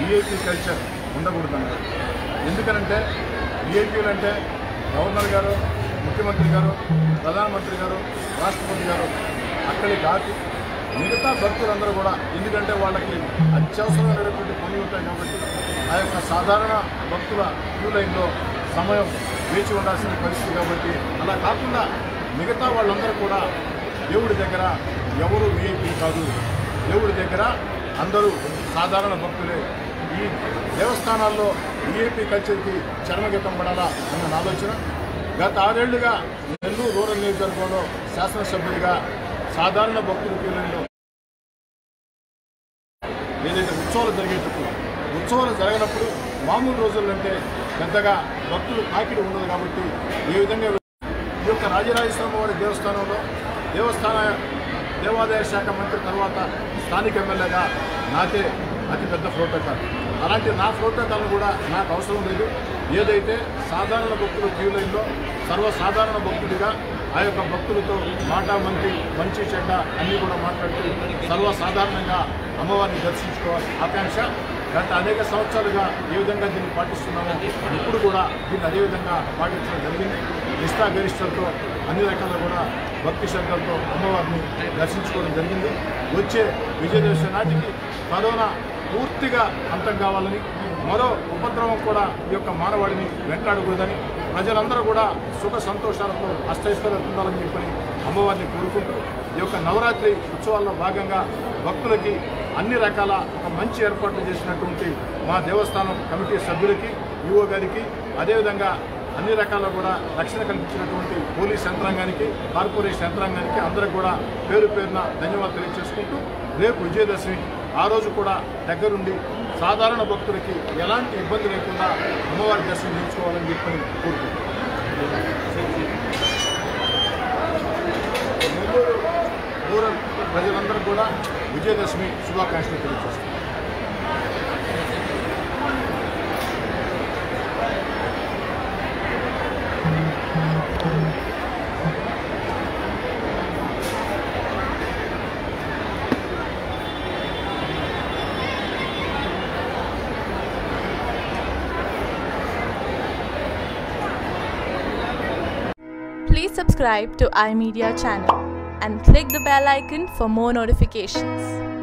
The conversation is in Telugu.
కల్చర్ ఉండకూడదన్నారు ఎందుకనంటే విఐపీలు అంటే గవర్నర్ గారు ముఖ్యమంత్రి గారు ప్రధానమంత్రి గారు రాష్ట్రపతి గారు అక్కడి కాదు మిగతా భక్తులందరూ కూడా ఎందుకంటే వాళ్ళకి అత్యవసరమైనటువంటి పనులు ఉంటాయి కాబట్టి ఆ యొక్క సాధారణ భక్తుల క్యూ లైన్లో సమయం వేచి ఉండాల్సిన పరిస్థితి కాబట్టి అలా కాకుండా మిగతా వాళ్ళందరూ కూడా దేవుడి దగ్గర ఎవరు విఐపీ కాదు. దేవుడి దగ్గర అందరూ సాధారణ భక్తులే. ఈ దేవస్థానాల్లో విఐపి కల్చర్కి చర్మగీతం పడాలా అన్న ఆలోచన. గత ఆరేళ్ళుగా నెల్లూరు రూరల్ నియోజకవర్గంలో శాసనసభ్యుడిగా సాధారణ భక్తుల క్యూలైన్లో ఏదైతే ఉత్సవాలు జరిగేటప్పుడు ఉత్సవాలు జరగనప్పుడు మామూలు రోజులంటే పెద్దగా భక్తులు తాకిడి ఉండదు కాబట్టి ఏ విధంగా ఈ యొక్క రాజరాజేశ్వర వారి దేవస్థానంలో దేవస్థాన దేవాదాయ శాఖ మంత్రి తర్వాత స్థానిక ఎమ్మెల్యేగా నాకే అతిపెద్ద ప్రోటోకాల్. అలాంటి నా ప్రోటోకాల్ కూడా నాకు అవసరం లేదు. ఏదైతే సాధారణ భక్తులు క్యూ లైన్లో సర్వసాధారణ భక్తుడిగా ఆ యొక్క భక్తులతో మాట మంచి మంచి చెడ్డ అన్నీ కూడా మాట్లాడుతూ సర్వసాధారణంగా అమ్మవారిని దర్శించుకోవాలి. ఆకాంక్ష గత అనేక సంవత్సరాలుగా ఏ విధంగా దీన్ని పాటిస్తున్నామో. ఇప్పుడు కూడా దీన్ని అదే విధంగా పాటించడం జరిగింది. నిష్ఠాగరిష్టలతో అన్ని రకాల కూడా భక్తి శ్రద్ధలతో అమ్మవారిని దర్శించుకోవడం జరిగింది. వచ్చే విజయదశమి నాటికి కరోనా పూర్తిగా అంతం కావాలని మరో ఉపద్రవం కూడా ఈ యొక్క మానవాడిని వెంటాడకూడదని ప్రజలందరూ కూడా సుఖ సంతోషాలతో అష్టైశ్వర్యాలు పొందాలని చెప్పని అమ్మవారిని కోరుకుంటూ ఈ యొక్క నవరాత్రి ఉత్సవాల్లో భాగంగా భక్తులకి అన్ని రకాల ఒక మంచి ఏర్పాట్లు చేసినటువంటి మా దేవస్థానం కమిటీ సభ్యులకి ఈఓ గారికి అదేవిధంగా అన్ని రకాల కూడా రక్షణ కల్పించినటువంటి పోలీస్ యంత్రాంగానికి కార్పొరేషన్ యంత్రాంగానికి అందరికి కూడా పేరు పేరున ధన్యవాదాలు తెలియజేసుకుంటూ రేపు విజయదశమి ఆ రోజు కూడా దగ్గరుండి సాధారణ భక్తులకి ఎలాంటి ఇబ్బంది లేకుండా అమ్మవారి దర్శనం చేసుకోవాలని చెప్పని కోరుకుంటున్నాను రూరల్ ప్రజలందరూ కూడా విజయదశమి శుభాకాంక్షలు తెలియజేస్తున్నారు. Please subscribe to iMedia channel and click the bell icon for more notifications.